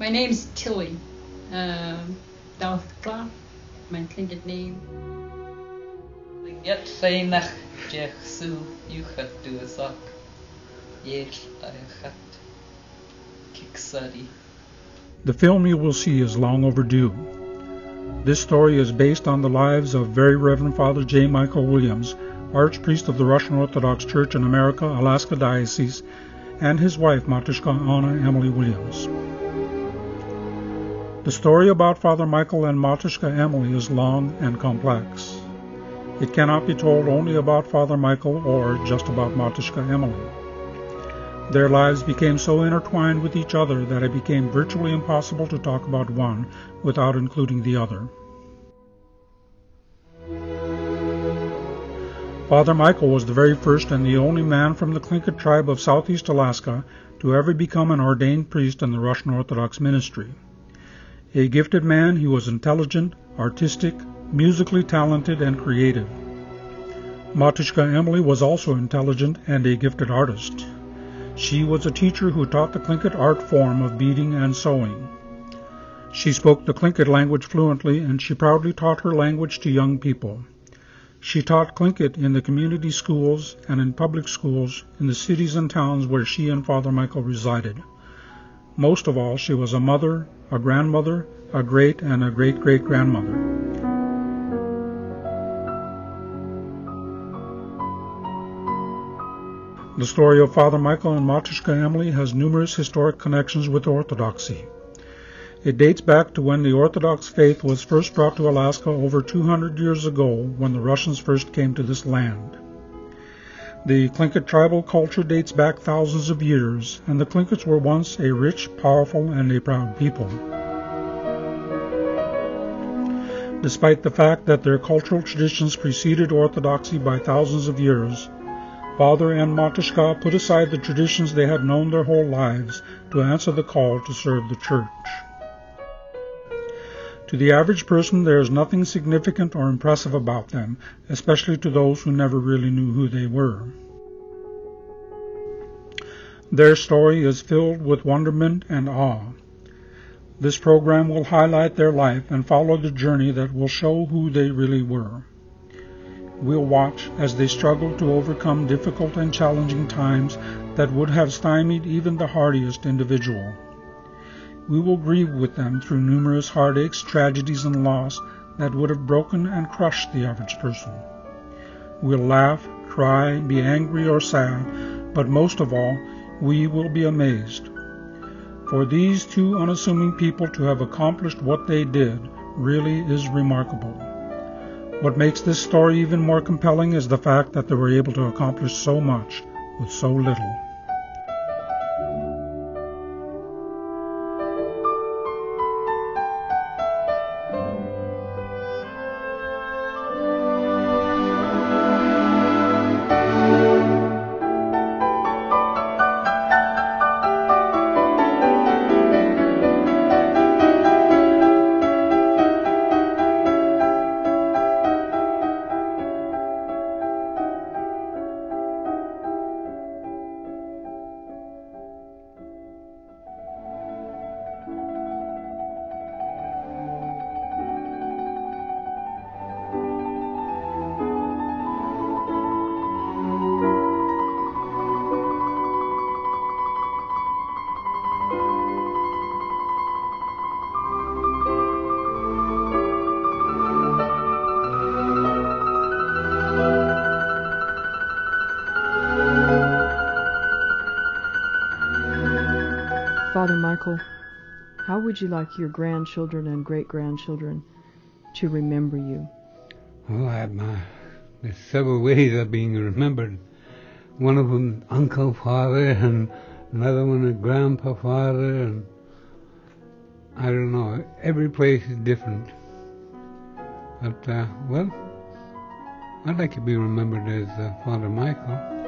My name's Tilly. Um, Dalthcla, my Tlingit name. Get feinach jech su yuchat du asak. Yech ayachat. Kiksari. The film you will see is long overdue. This story is based on the lives of Very Reverend Father J. Michael Williams, Archpriest of the Russian Orthodox Church in America, Alaska Diocese, and his wife, Matushka Anna Emily Williams. The story about Father Michael and Matushka Emily is long and complex. It cannot be told only about Father Michael or just about Matushka Emily. Their lives became so intertwined with each other that it became virtually impossible to talk about one without including the other. Father Michael was the very first and the only man from the Tlingit tribe of southeast Alaska to ever become an ordained priest in the Russian Orthodox ministry. A gifted man, he was intelligent, artistic, musically talented, and creative. Matushka Emily was also intelligent and a gifted artist. She was a teacher who taught the Tlingit art form of beading and sewing. She spoke the Tlingit language fluently, and she proudly taught her language to young people. She taught Tlingit in the community schools and in public schools in the cities and towns where she and Father Michael resided. Most of all, she was a mother, a grandmother, a great and a great great grandmother. The story of Father Michael and Matushka Emily has numerous historic connections with Orthodoxy. It dates back to when the Orthodox faith was first brought to Alaska over 200 years ago when the Russians first came to this land. The Tlingit tribal culture dates back thousands of years, and the Tlingits were once a rich, powerful, and a proud people. Despite the fact that their cultural traditions preceded Orthodoxy by thousands of years, Father and Matushka put aside the traditions they had known their whole lives to answer the call to serve the Church. To the average person, there is nothing significant or impressive about them, especially to those who never really knew who they were. Their story is filled with wonderment and awe. This program will highlight their life and follow the journey that will show who they really were. We'll watch as they struggle to overcome difficult and challenging times that would have stymied even the hardiest individual. We will grieve with them through numerous heartaches, tragedies, and loss that would have broken and crushed the average person. We'll laugh, cry, be angry or sad, but most of all, we will be amazed. For these two unassuming people to have accomplished what they did really is remarkable. What makes this story even more compelling is the fact that they were able to accomplish so much with so little. Michael, how would you like your grandchildren and great grandchildren to remember you? Well, I have my, there's several ways of being remembered. One of them, Uncle Father, and another one, a Grandpa Father, and I don't know. Every place is different. But, uh, well, I'd like to be remembered as uh, Father Michael.